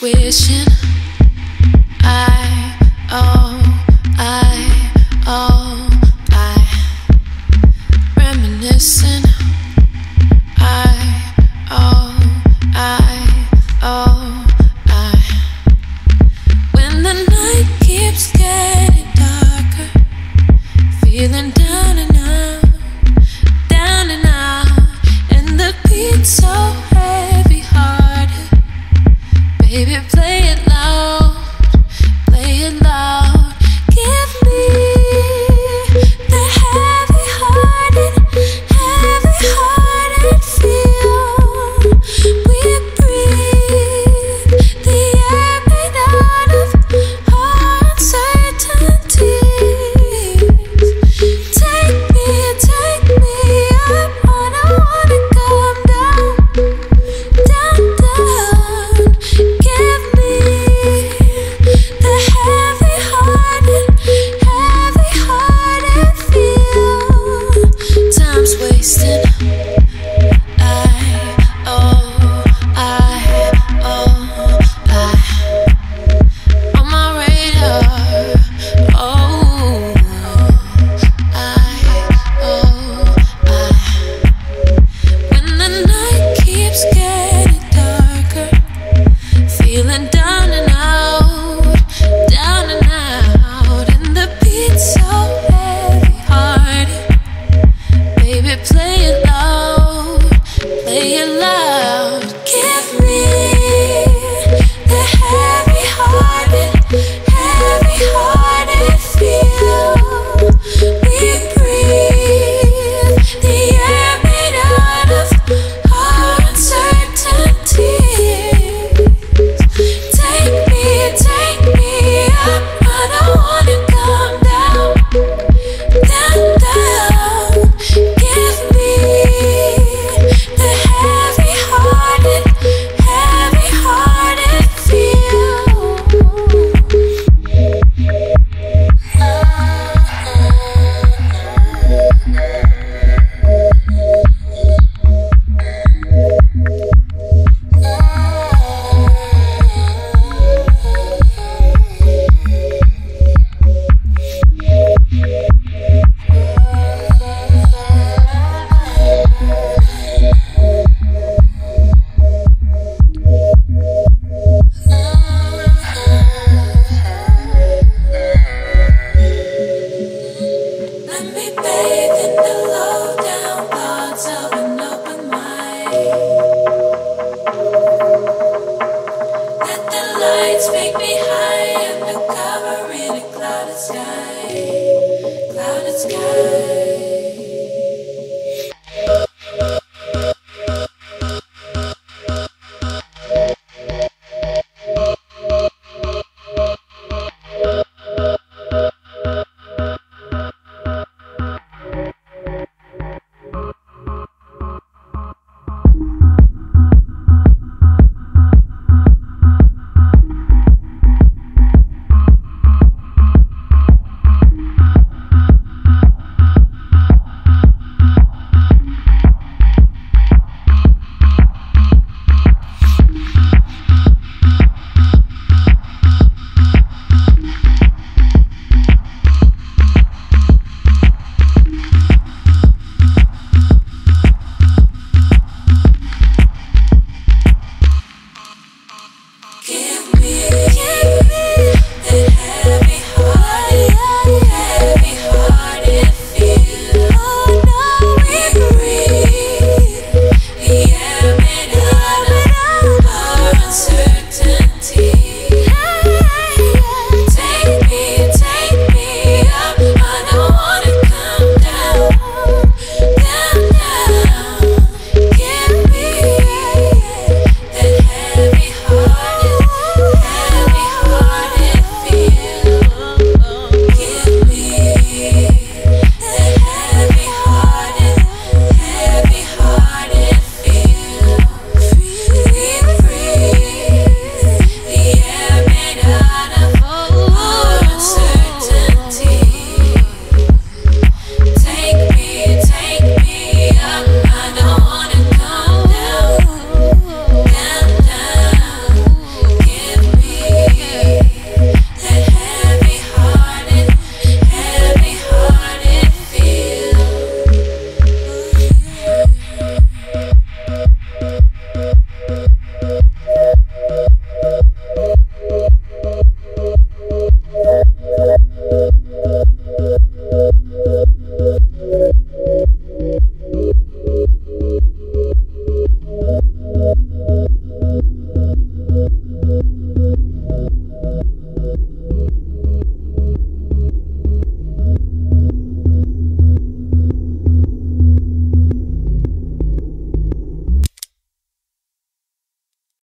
Wishing clouded sky, clouded sky.